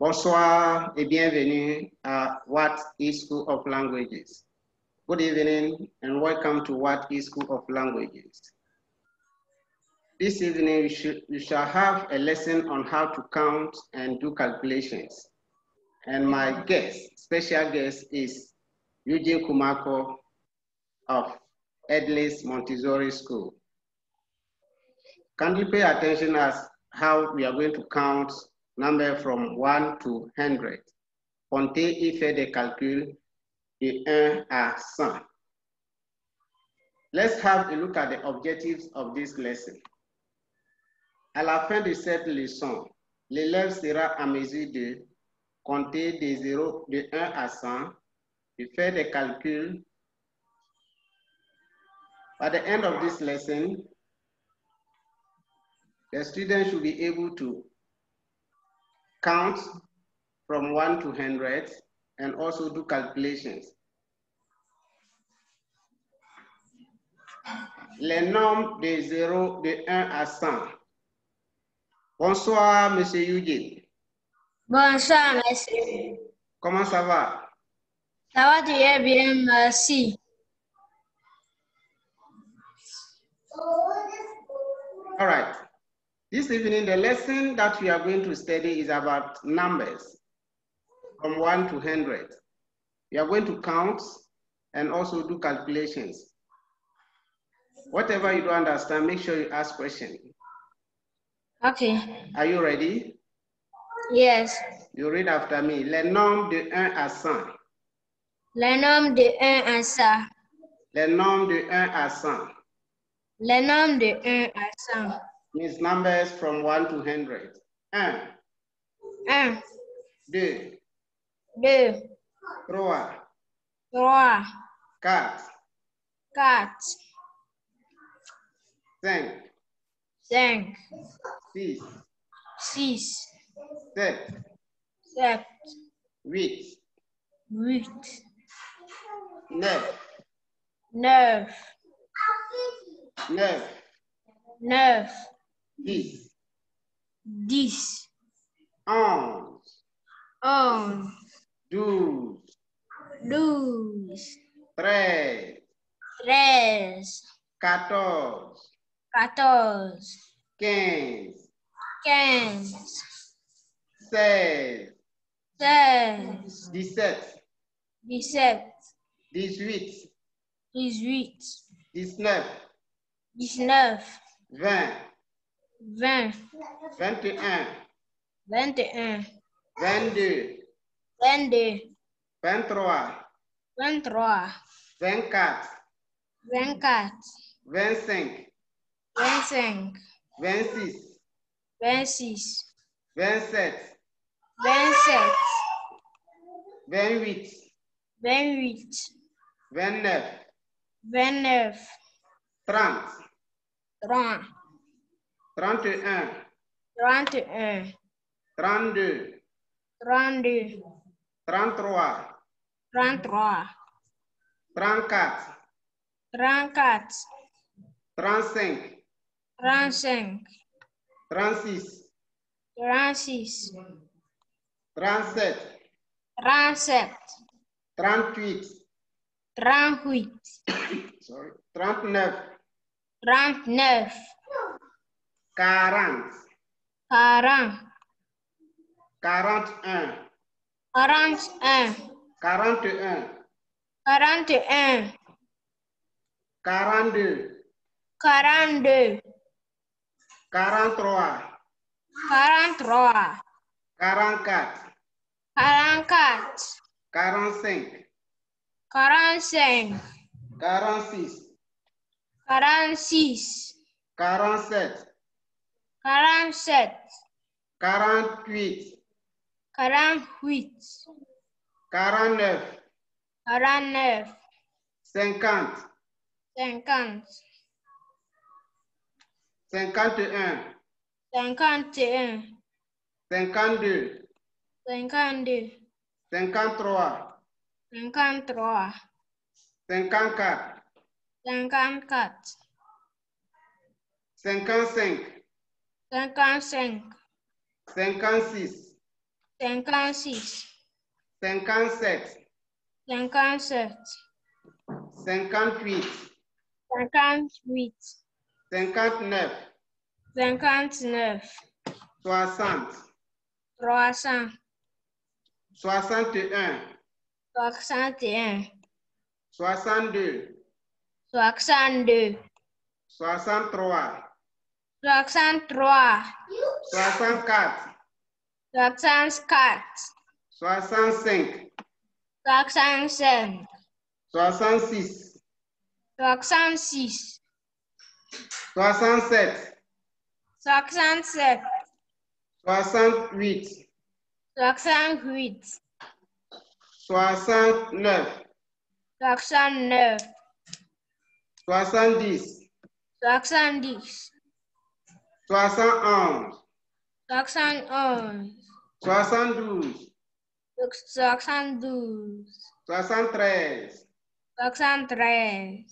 Bonsoir et bienvenue à What is School of Languages. Good evening and welcome to Watt eSchool of Languages. This evening we, shall have a lesson on how to count and do calculations. And my guest, special guest is Eugene Kumako of Edlis Montessori School. Can you pay attention as how we are going to count number from 1 to 100. Comptez et fait des calculs de 1 à 100. Let's have a look at the objectives of this lesson. À la fin de cette leçon, l'élève sera en mesure de compter des 0 de 1 à 100, de faire des calculs. At the end of this lesson, the student should be able to count from 1 to 100 and also do calculations. Les nombres de 0, de 1 à 100. Bonsoir, Monsieur Eugene. Bonsoir, monsieur. Comment ça va? Ça va très bien, merci. All right. This evening, the lesson that we are going to study is about numbers from 1 to 100. We are going to count and also do calculations. Whatever you don't understand, make sure you ask questions. Okay. Are you ready? Yes. You read after me. Le nombres de un à 100. Le nombre de un à 100. Les nombres de un à 100 Le nombre de un à 100. Means numbers from 1 to 100. 1, 1, 2, 2, 3, 3, 4, 4, 5, 5, 6, 6, 7, 7, 8, 8, 9, 9, 9, 9, 10, 10, 11, 11, 12, 12, 13, 13, 14, 14, 15, 15, 16, 16, 17, 17, 18, 18, 19, 19, 20, 20, 21, 21, 22, 22, 23, 23, 24, 24, 25, 25, 26, 26, 27, 27, 28, 28, 29, 29, 30, 30, 31, 31, 32, 32, 33, 33, 34, 34, 35, 35, 36, 36, 37, 37, 38, 38, sorry, 39, 39, Quarante. Quarante. Quarante-un. Quarante-un. Quarante-un. Quarante-un. Quarante-deux. Quarante-deux. Quarante-trois. Quarante-trois. Quarante-quatre. Quarante-quatre. Quarante-cinq. Quarante-cinq. Quarante-six. Quarante-six. Quarante-sept. 47, 48, 48, 49, 49, 50, 50, 51, 51, 52, 52, 53, 53, 54, 54, 55, 55. 56. 56. 57. 57. 58. 58. 59. 59. 60. 300. 61. 61. 62. 62. 63. Et un, soixante-deux, soixante-deux, soixante-trois, soixante-trois, soixante-quatre, soixante-quatre, soixante-cinq, soixante-cinq, soixante-six, soixante-six, soixante-sept, soixante-sept, soixante-huit, soixante-huit, soixante-neuf, 311. 311. 72. 72. 73. 73.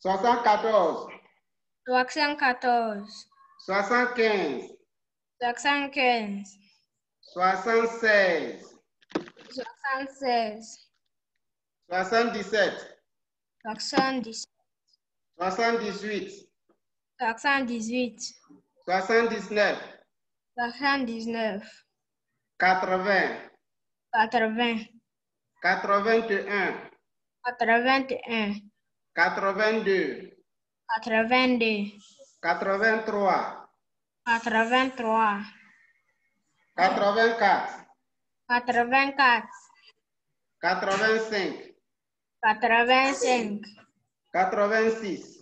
74. 74. 75. 75. 76. 76. 77. 77. 78. 78. 79. 79. 80. 80. 81. 81. 82. 82. 83. 83. 84. 84. 85. 85. 86.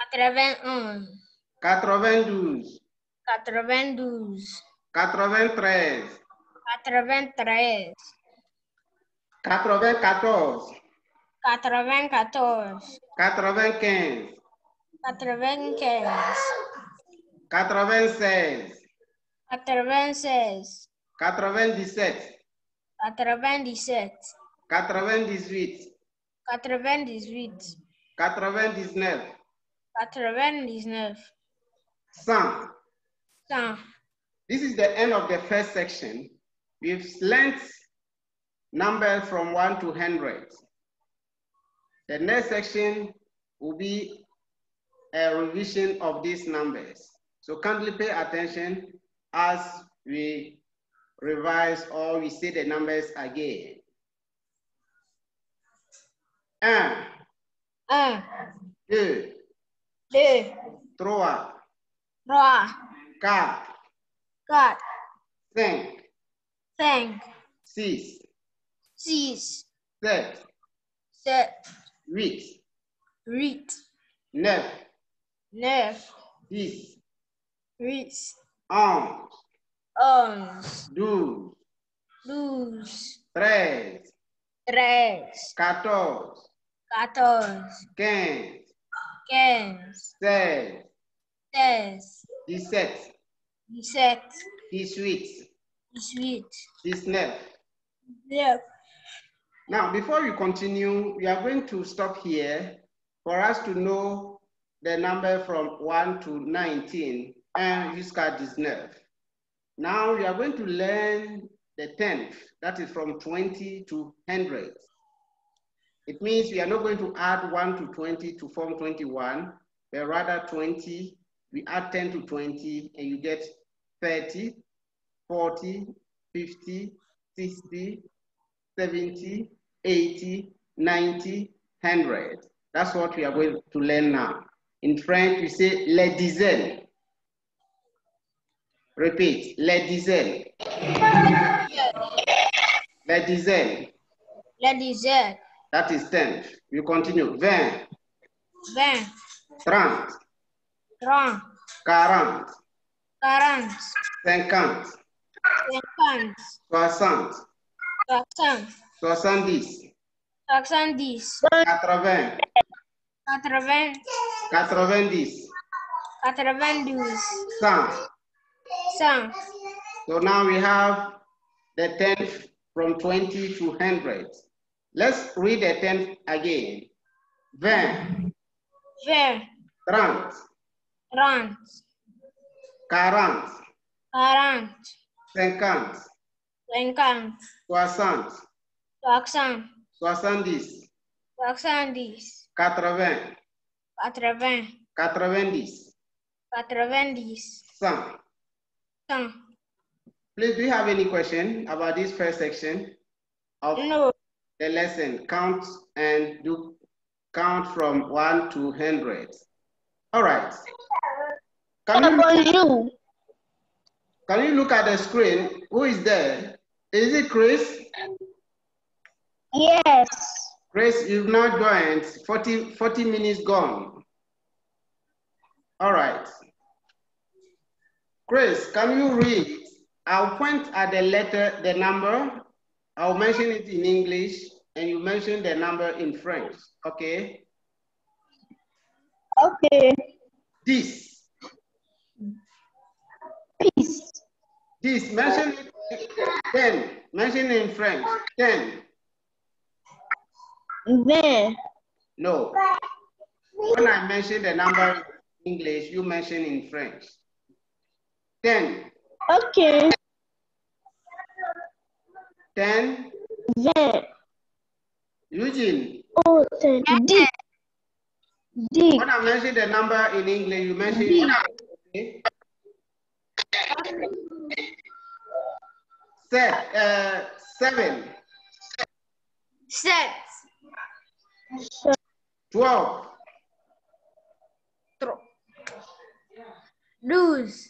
quatre-vingt-on? Mm. quatre-vingt-douze? quatre-vingt-douze? quatre-vingt-treize? quatre-vingt-treize? quatre-vingt-quatorze? quatre-vingt-quinze? quatre-vingt-quinze? quatre-vingt-seize? quatre-vingt-seize? quatre-vingt-dix-sept? quatre-vingt-dix-sept? quatre-vingt-dix-huit? quatre-vingt-dix-huit? quatre-vingt-dix-neuf? Quatre-vingt-dix-neuf, cent. cent. This is the end of the first section. We've learned numbers from 1 to 100. The next section will be a revision of these numbers. So kindly pay attention as we revise or we see the numbers again. Un, Un, deux, deux, trois, trois, quatre, quatre, cinq, cinq, six, six, sept, sept, huit, huit, neuf, neuf, dix, huit, onze, onze, douze, douze, treize, treize, quatorze, quatorze, quinze, quinze, seize, seize, dix-sept, dix-sept, dix-huit, dix-huit, dix-neuf. neuf. Now, before we continue, we are going to stop here for us to know the number from 1 to 19 and jusqu'à 19. Now, we are going to learn the 10th, that is from 20 to 100. It means we are not going to add 1 to 20 to form 21, but rather 20, we add 10 to 20, and you get 30, 40, 50, 60, 70, 80, 90, 100. That's what we are going to learn now. In French, we say les dizaines. Repeat, les dizaines. Les dizaines. Les dizaines, That is 10. We continue. 20, vingt, 30, trente, 40, quarante, 50, cinquante, soixante, soixante, soixante-dix, soixante-dix, quatre-vingts, quatre-vingts, quatre-vingt-dix, quatre-vingt-douze, cent. cent, So now we have the tenth from 20 to 100. Let's read the tenth again. Vingt, vingt, trente, trente, quarante, quarante, cinquante, cinquante, soixante, soixante, soixante-dix, soixante-dix, quatre-vingts, quatre-vingts, quatre-vingt-dix, quatre-vingt-dix, cent. cent. Please, do you have any question about this first section of No, the lesson? Count and do count from one to hundred. All right. Can you, bonjour. can you look at the screen? Who is there? Is it Chris? Yes. Chris, you've now joined. 40, 40 minutes gone. All right. Chris, can you read? I'll point at the letter, the number. I'll mention it in English, and you mention the number in French. Okay? Okay. This. Peace. This. Mention it. Ten. Mention in French. Ten. Vingt. No. When I mention the number in English, you mention in French. Ten. Okay. Ten. Vingt. Eugene. Oh, c'est dix. Dix. When I mention the number in English, you mention it. Okay? Set, uh, seven, Sept. twelve, Douze.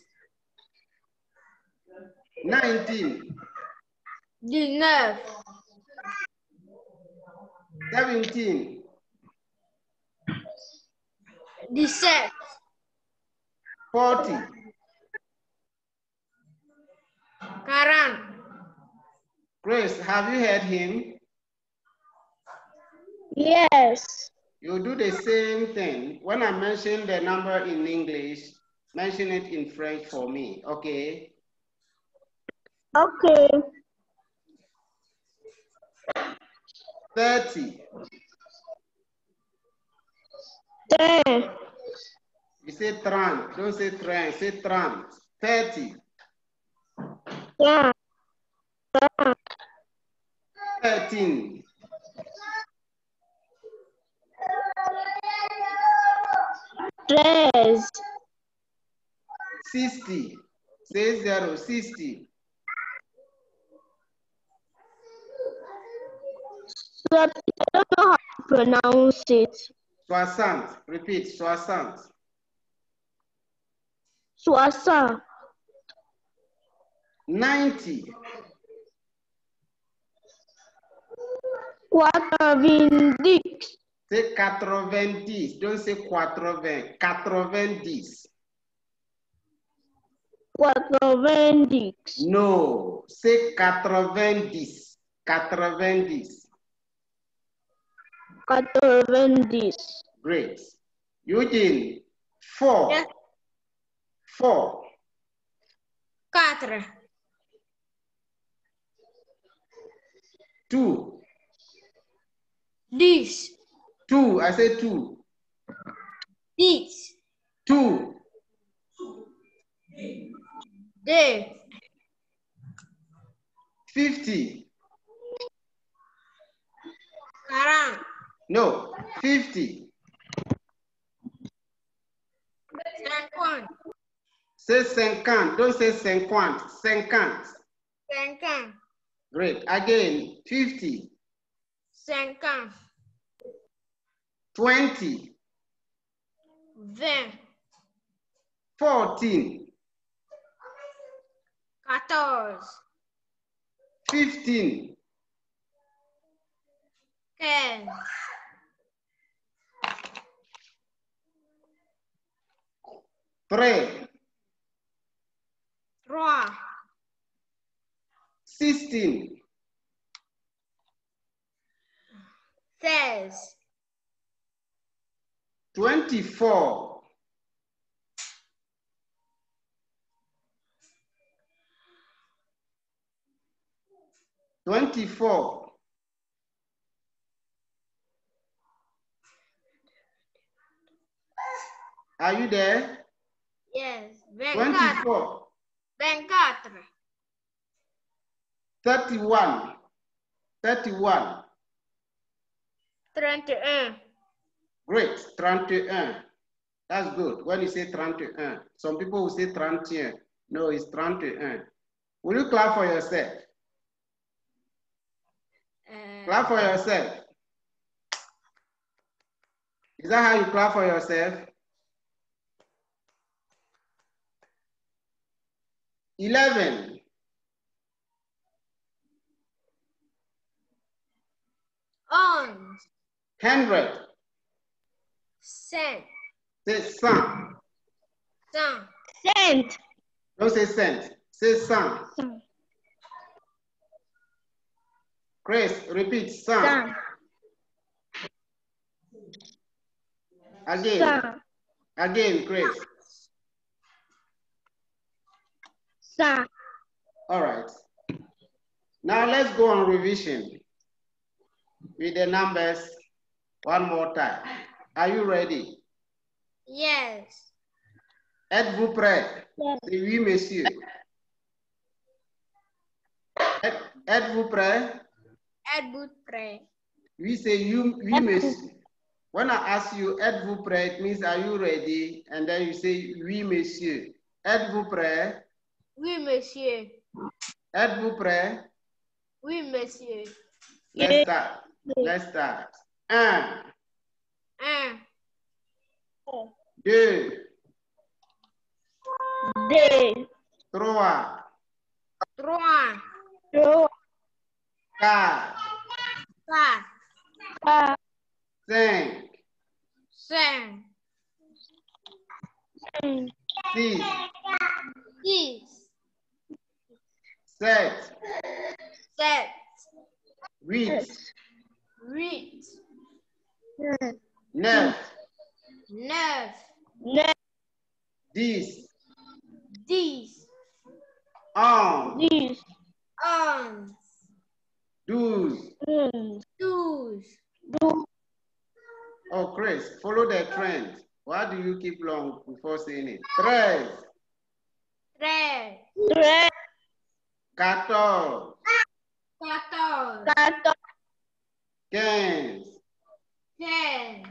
nineteen, Dix-neuf. seventeen, Dix-sept. forty, Quarante. Grace, have you heard him? Yes. You do the same thing. When I mention the number in English, mention it in French for me, okay? Okay. 30. Ten. You say 30. Don't say 30. Say 30. 30. Yeah. 13. Tres. 60. Say zero. 60. that I don't know how to pronounce it. Soixante. Repeat. Soixante. Soixante. Ninety. Quatre-vingt-dix. C'est quatre-vingt-dix. Don't say quatre-vingt. Quatre-vingt-dix. Quatre-vingt-dix. No. C'est quatre-vingt-dix. Quatre-vingt-dix. Quatre-vingt-dix. Great. Eugene. Four. Yes. Four. Quatre. Two. This. Two. I say two. Dix. Two. Deux. Fifty. Quarante. No, 50. Say 50. Don't say 50. 50. 50. Great. Again, 50. 50. 20. 20. 14. 14. 15. 10. Tres. Trois. Sixteen. Seize. Twenty-four. 24. Are you there? Yes, Twenty-four, vingt-quatre, thirty-one, thirty-one, trente great, trente-un. That's good. When you say trente-un, some people will say trente-un. No, it's trente-un. Will you clap for yourself? euh, Clap for yourself. Is that how you clap for yourself? Eleven, onze, hundred, cent, say cent. cent, Cent. Don't say cent, say cent. Cent. Chris, repeat cent. Cent. Again, Cent. again, Chris. Cent. All right. Now let's go on revision with the numbers one more time. Are you ready? yes, Êtes-vous prêt? Yes. Oui, monsieur. Êtes- Êtes-vous prêt? êtes-vous prêt? We say you, oui, monsieur. When I ask you, êtes-vous prêt, it means are you ready? And then you say, oui, monsieur. Êtes-vous prêt? Oui, monsieur. Êtes-vous prêt? Oui, monsieur. Let's start. Let's start. Un, Un, deux, Deux. trois, trois, Trois. quatre, quatre, Quatre. cinq, cinq, Cinq. six, six, sept, sept, huit, huit, neuf, neuf, Neuf. dix, dix, onze, Dix. onze, douze. Onze. douze. Douze. Oh, Chris, follow the trend. Why do you keep long before saying it? Treize, treize, Treize. 14, 14, 14, 15,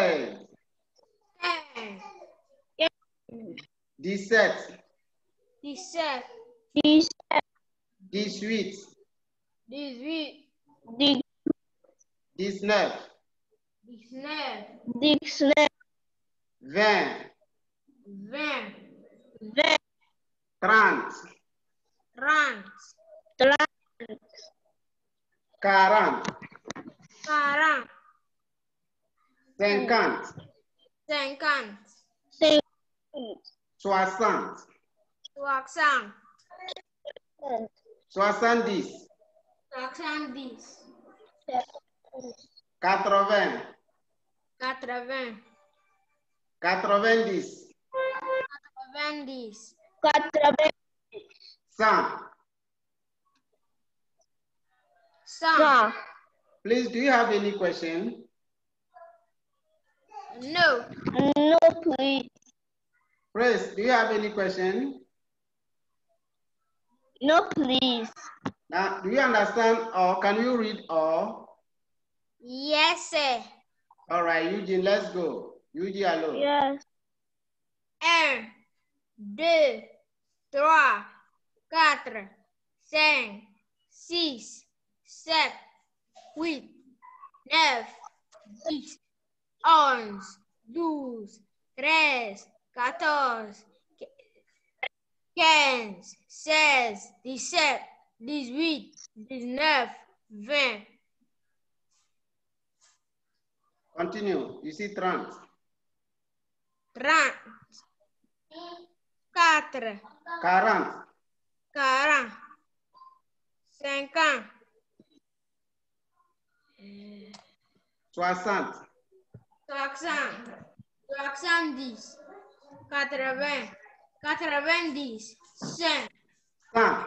15, 16, 16, 17, 17, 18, 18, 19, 19, 19, 20, 20, 20, Trans. Trans. Trans. Quarante. Quarante. Cinquante. Cinquante. Soixante. Soixante. Soixante-dix. Soixante-dix. Quatre-vingts. Quatre-vingts. Quatre-vingt-dix. Quatre-vingt-dix. Quatre-vingts. cent. cent. Cent. Please, do you have any question? No, No, please. Chris, do you have any question? No, please. Now, do you understand or can you read or? yes, sir. All right, Eugene, let's go. Eugene alone. Yes. Un, deux, trois, quatre, cinq, six, sept, huit, neuf, dix, onze, douze, treize, quatorze, quinze, seize, dix-sept, dix-huit, dix-neuf, vingt, Continue. Trente. trente, quatre, Quarante, quarante, cinquante, soixante, soixante, soixante-dix, quatre-vingts, quatre-vingt-dix, cent, cent.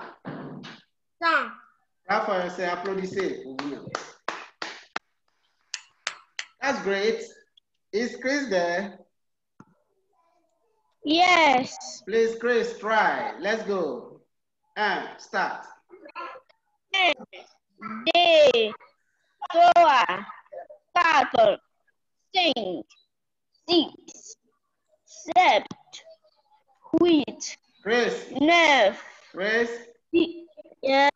cent. For yourself. Applaudissez pour vous-même. That's great. Is Chris there? Yes. Please, Chris, try. Let's go. And start. Deux, trois, quatre, cinq, six, sept, huit, Chris, neuf, Chris, yeah,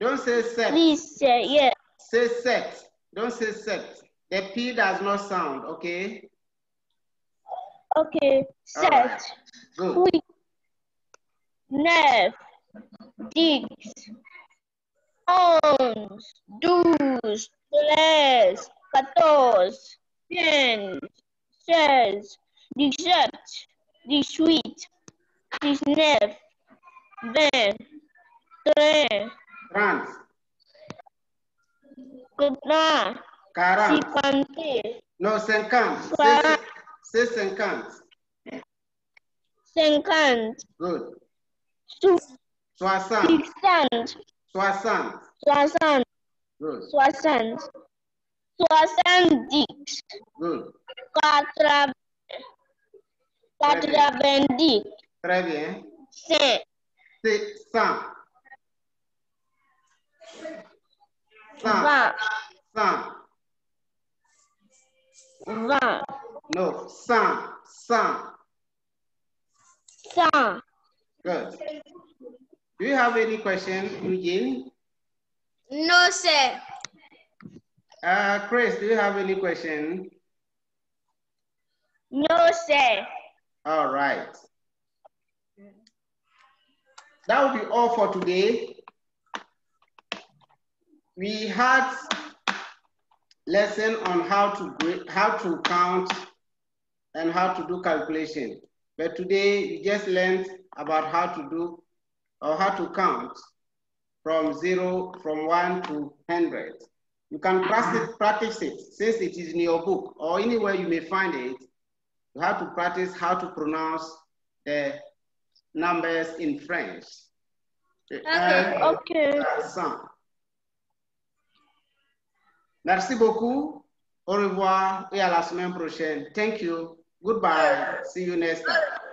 don't say set. say yeah. Say set. Don't say set. The P does not sound, okay? Okay, All right. huit, neuf, dix, onze, douze, treize, quatorze, quinze, seize, dix-sept, dix-huit, dix-neuf, vingt, trente, 30, quarante, 40. cinquante, No, 50. Say, Quarante. say 50. cinquante, Good. sou- 60. soixante, 60. soixante, Good. soixante, soixante-dix, Good. quatre-vingts, quatre-vingt-dix, Très bien. cent, C'est 100. 100. vingt, 100. vingt, No, 100. 100. cent. Good. Do you have any question, Eugene? No, sir. Uh, Chris, do you have any question? No, sir. All right. That will be all for today. We had lesson on how to how to count and how to do calculation. But today you just learned about how to do or how to count from zero, from one to hundred. You can practice, practice it since it is in your book or anywhere you may find it. You have to practice how to pronounce the numbers in French. Okay. Okay. Merci beaucoup. Au revoir et à la semaine prochaine. Thank you. Goodbye. See you next time.